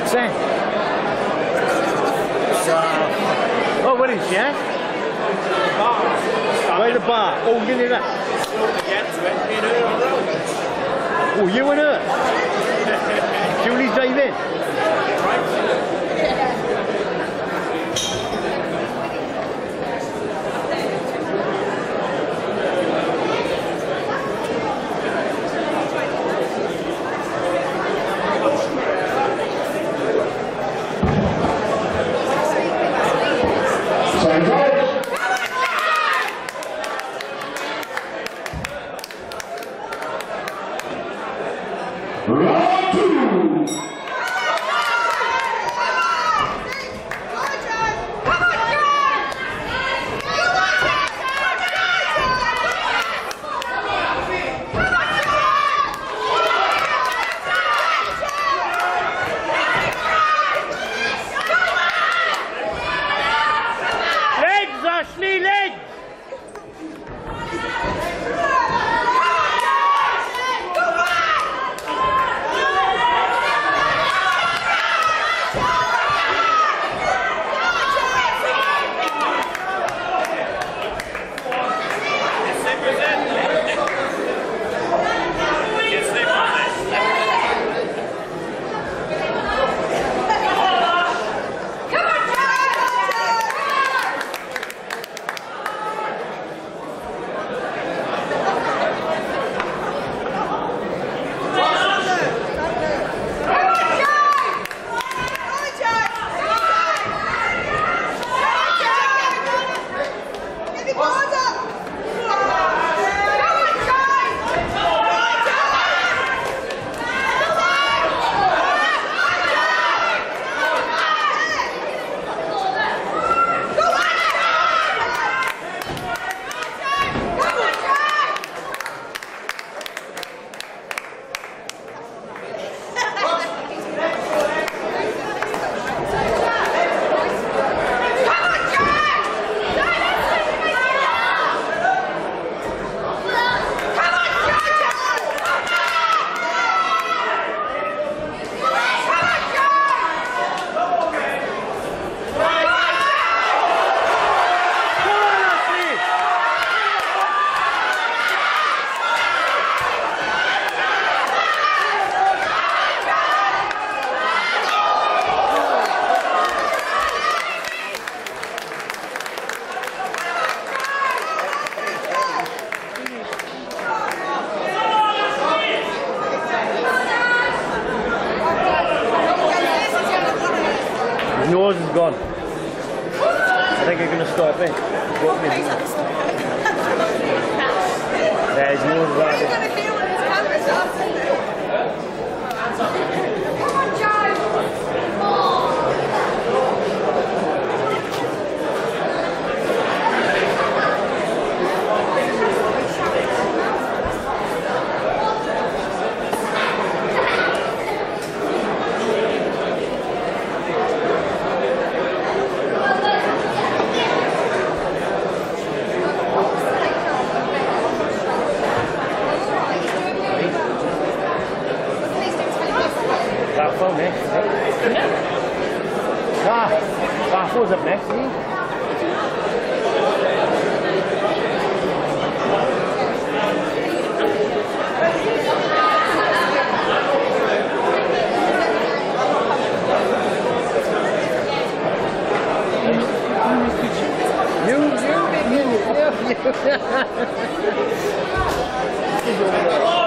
Isn't that Sam? Oh, what is she, eh? By the bar. Oh, nearly that. Oh, you and her? Julie's diving. 라투 phone next. Ah, phone's up next. See? You, you, you, you, you.